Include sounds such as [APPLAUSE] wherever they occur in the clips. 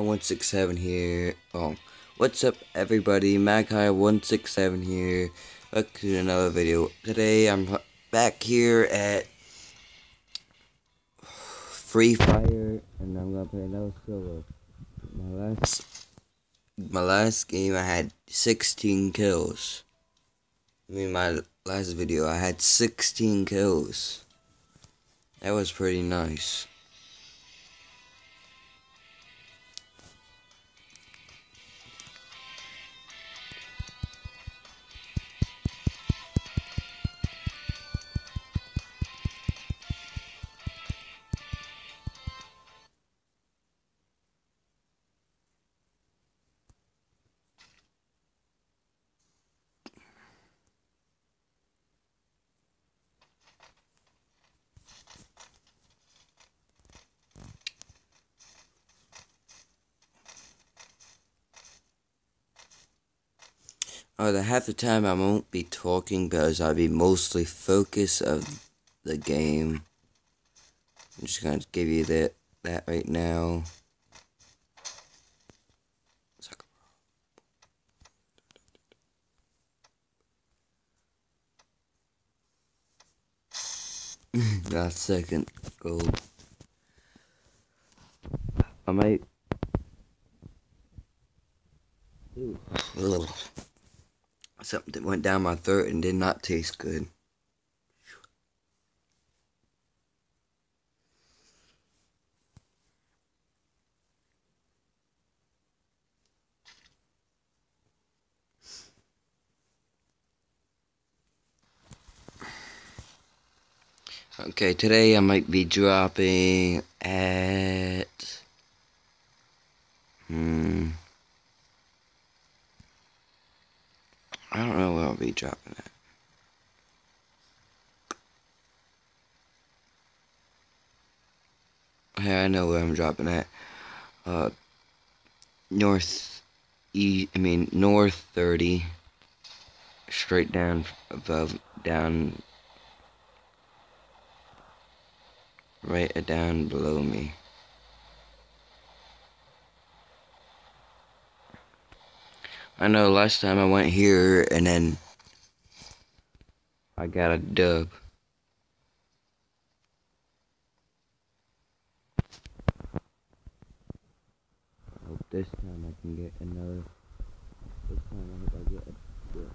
167 here. Oh, what's up, everybody? Madkyle167 here. Back to another video. Today, I'm back here at Free Fire, and I'm gonna play another solo. My last, my last game, I had 16 kills. I mean, my last video, I had 16 kills. That was pretty nice. Oh, the half the time I won't be talking because I'll be mostly focused of the game. I'm just gonna give you that that right now. [LAUGHS] Last second gold. I might. Ooh, something that went down my throat and did not taste good. Okay, today I might be dropping at hmm I don't know where I'll be dropping it. Hey, I know where I'm dropping it. Uh, north, e. I mean north thirty. Straight down above, down, right down below me. I know last time I went here and then I got a dub. I hope this time I can get another. This time I hope I get a dub.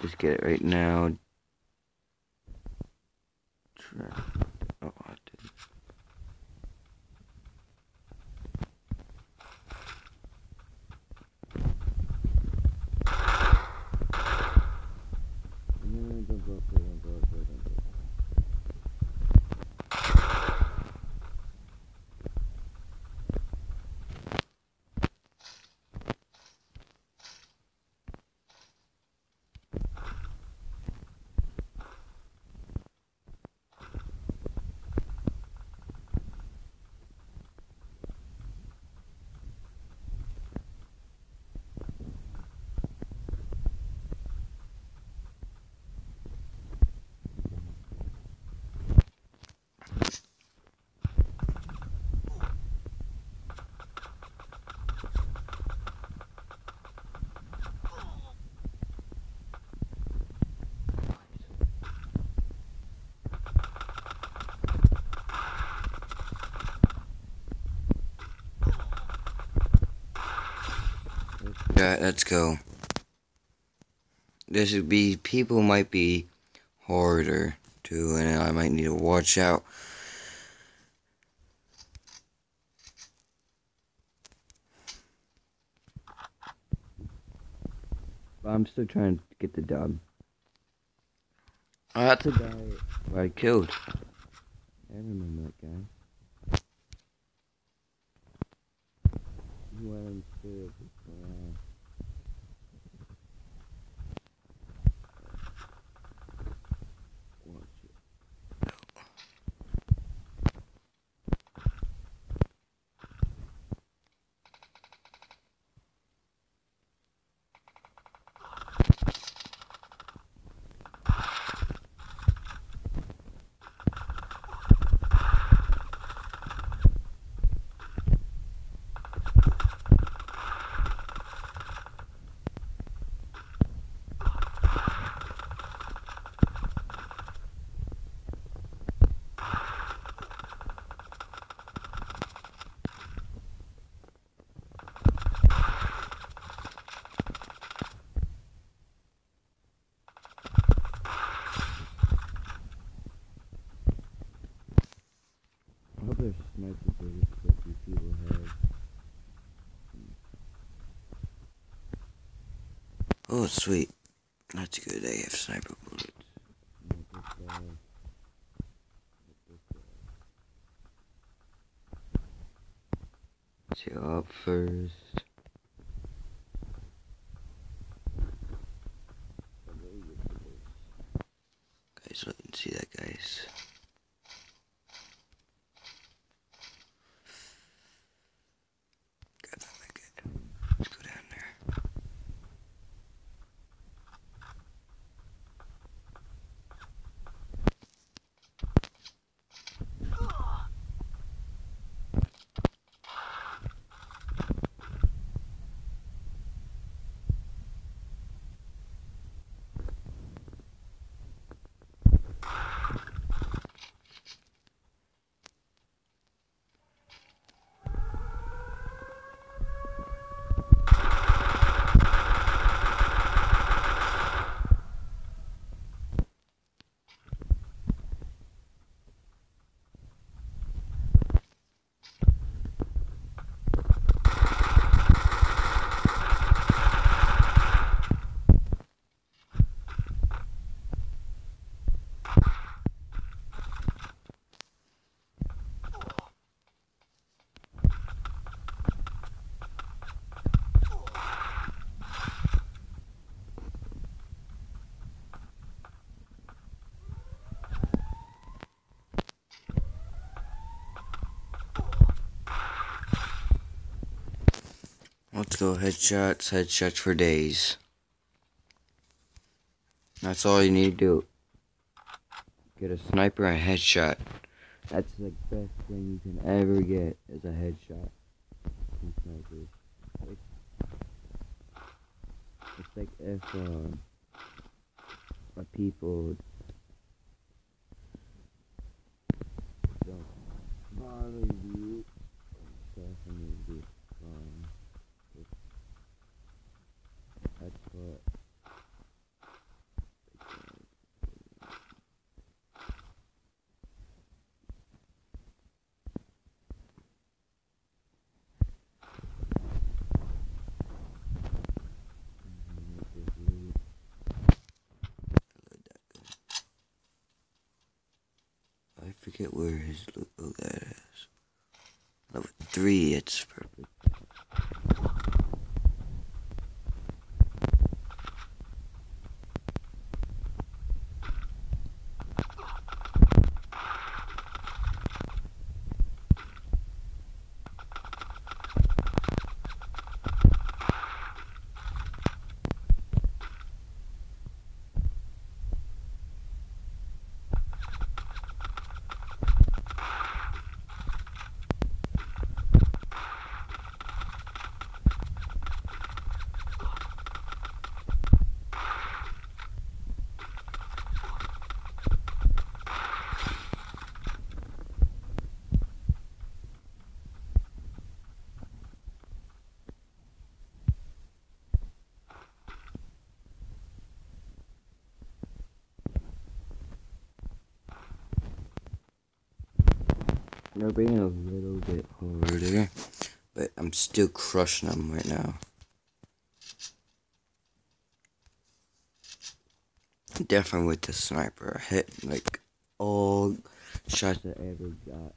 Just get it right now. Oh, I did. No, don't go up Alright, let's go. This would be, people might be harder too, and I might need to watch out. But I'm still trying to get the dub. That's a guy who I killed. I remember that guy. He went upstairs. Uh, watch it. People have. Oh, sweet. That's good. Eh, they have sniper bullets. Let's up first. Guys, let me see that, guys. Grab that back. Let's go down there. Let's go headshots, headshots for days. That's all you need to do. Get a sniper and a headshot. That's the best thing you can ever get is a headshot from snipers. It's like if a uh, people don't bother you, definitely um, that's what. I forget where his logo that is. Level three, it's They're being a little bit harder, but I'm still crushing them right now. Definitely with the sniper, I hit like all shots I ever got.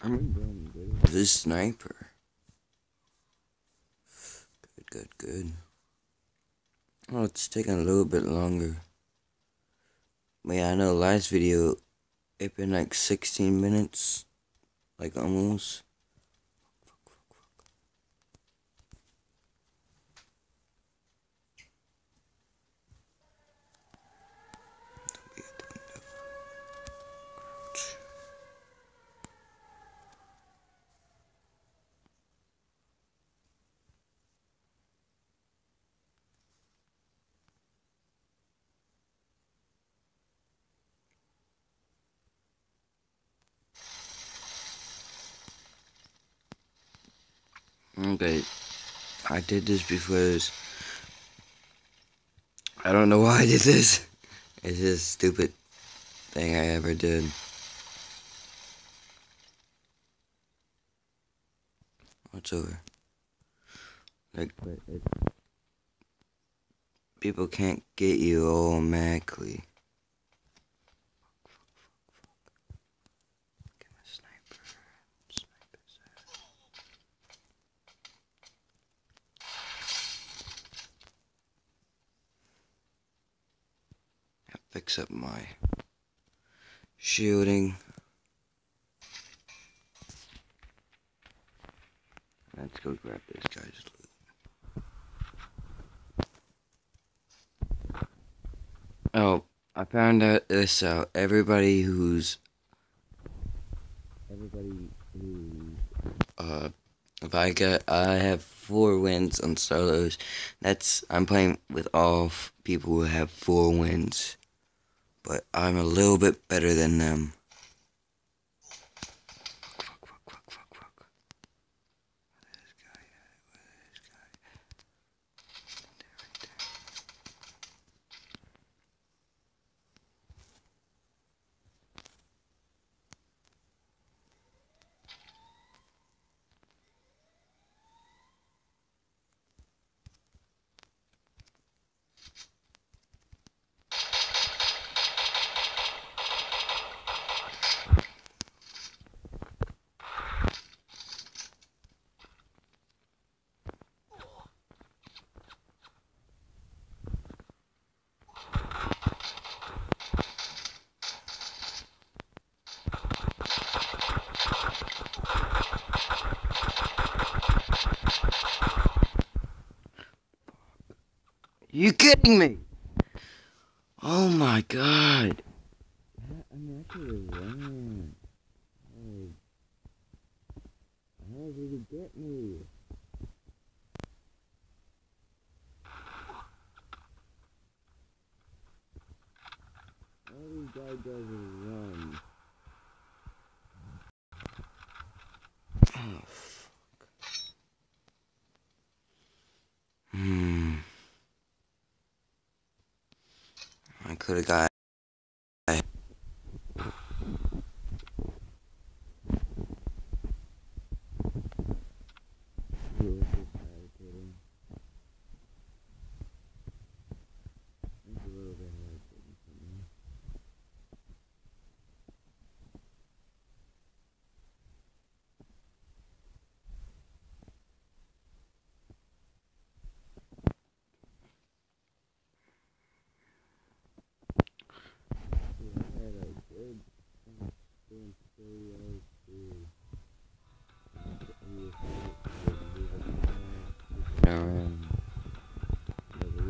I'm This sniper. Good, good, good. Oh, it's taking a little bit longer. But yeah, I know last video, it been like 16 minutes. Like almost. Okay, I did this because I don't know why I did this. It's a stupid thing I ever did. What's over? Like, but people can't get you automatically. Fix up my shielding. Let's go grab this guy's loot. Oh, I found out this out. Everybody who's everybody who uh if I got I have four wins on solos. That's I'm playing with all people who have four wins but I'm a little bit better than them. You kidding me? Oh my god. I'm actually wrong. Oh. How did he get me? Does is run. I could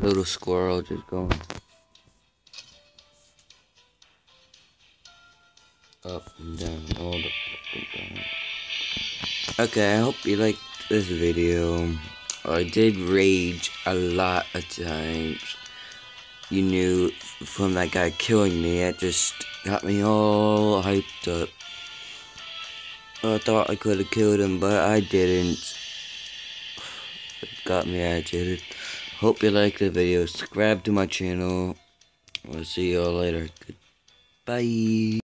Little squirrel just going up and down, all the. Okay, I hope you liked this video. I did rage a lot of times. You knew from that guy killing me, it just got me all hyped up. I thought I could have killed him, but I didn't It got me agitated. Hope you liked the video. Subscribe to my channel. We'll see y'all later. Goodbye.